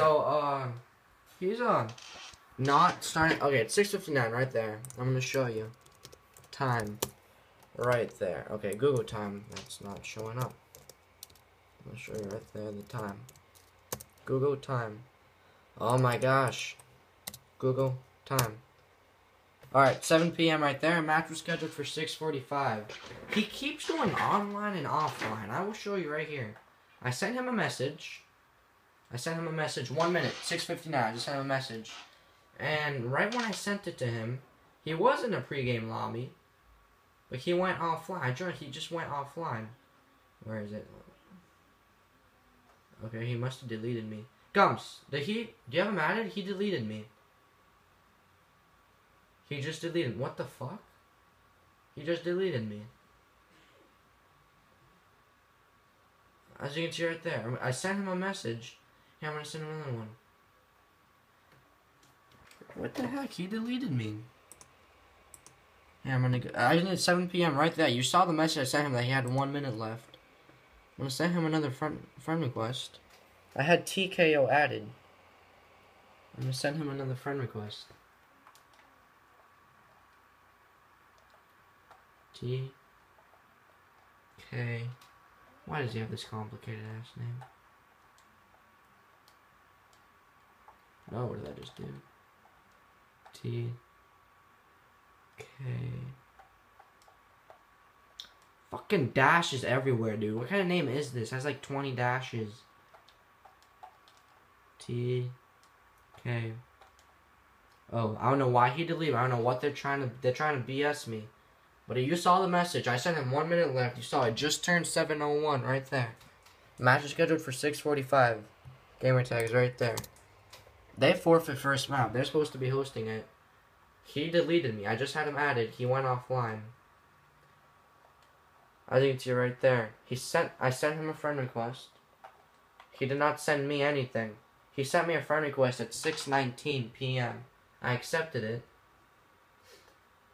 So, uh, he's, uh, not starting. Okay, it's 6.59 right there. I'm to show you. Time. Right there. Okay, Google time. That's not showing up. I'm to show you right there the time. Google time. Oh my gosh. Google time. Alright, 7 p.m. right there. Match was scheduled for 6.45. He keeps going online and offline. I will show you right here. I sent him a message. I sent him a message. One minute, 6.59. I just sent him a message. And right when I sent it to him, he was in a pregame lobby. But he went offline. I joined, he just went offline. Where is it? Okay, he must have deleted me. Gumps, did he, do you have him added? He deleted me. He just deleted, what the fuck? He just deleted me. As you can see right there, I sent him a message. Yeah, I'm gonna send him another one. What the heck? He deleted me. Yeah, I'm gonna go. I did 7 p.m. right there. You saw the message I sent him that he had one minute left. I'm gonna send him another friend friend request. I had TKO added. I'm gonna send him another friend request. T K. Why does he have this complicated ass name? Oh, what did I just do? T K. Fucking dashes everywhere, dude. What kind of name is this? It has like 20 dashes. T K. Oh, I don't know why he deleted. I don't know what they're trying to. They're trying to BS me. But you saw the message. I sent him one minute left. You saw it just turned 7:01 right there. Match is scheduled for 6:45. Gamer tags right there. They forfeit first map. They're supposed to be hosting it. He deleted me. I just had him added. He went offline. I you can see right there. He sent I sent him a friend request. He did not send me anything. He sent me a friend request at 6:19 p.m. I accepted it.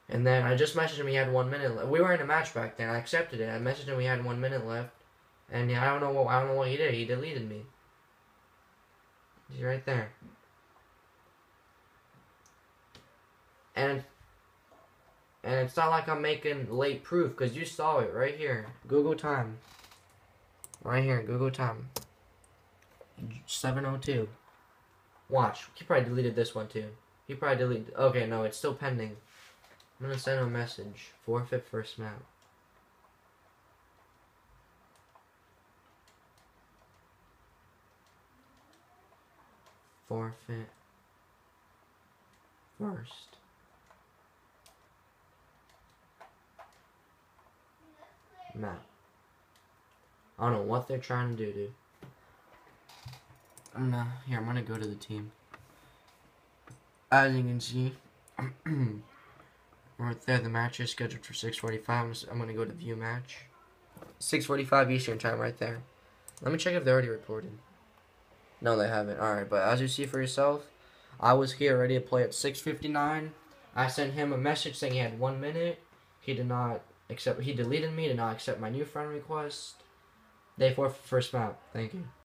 And then I just messaged him he had one minute left. We were in a match back then. I accepted it. I messaged him he had one minute left. And I don't know what I don't know what he did. He deleted me. He's right there. And and it's not like I'm making late proof because you saw it right here. Google time. Right here, Google time. 702. Watch. He probably deleted this one too. He probably deleted. Okay, no, it's still pending. I'm gonna send a message. Forfeit first map. Forfeit first. Map. I don't know what they're trying to do, dude. I'm gonna, here, I'm gonna go to the team. As you can see, right there, the match is scheduled for 6.45. I'm gonna go to view match. 6.45 Eastern time right there. Let me check if they're already reported. No, they haven't. Alright, but as you see for yourself, I was here ready to play at 6.59. I sent him a message saying he had one minute. He did not accept. He deleted me. Did not accept my new friend request. Day four first map. Thank you.